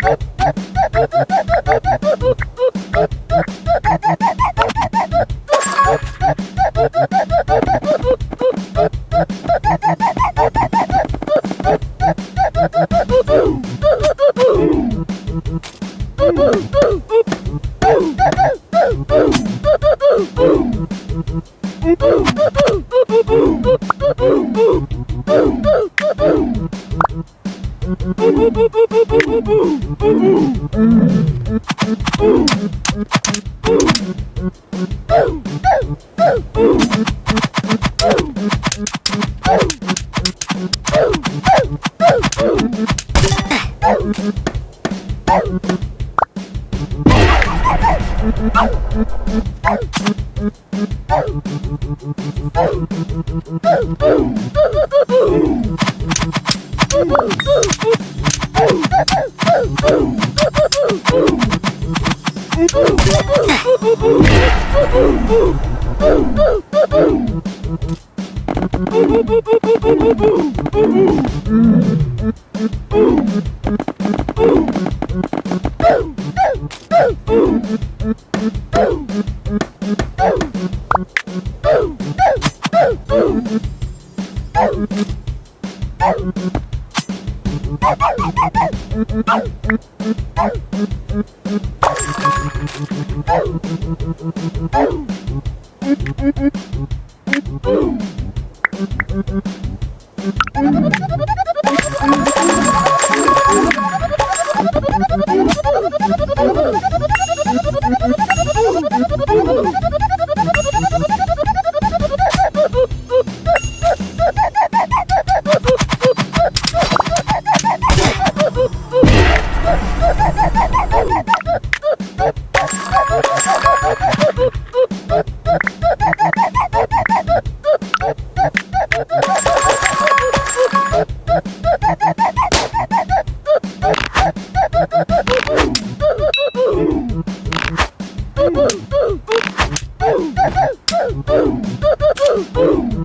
Thank you. Oh! Boom! Boom! Oh!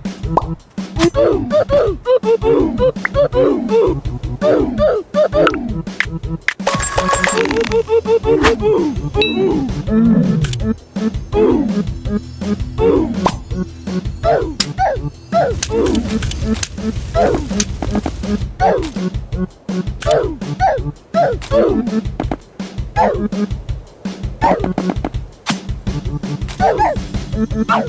Oh,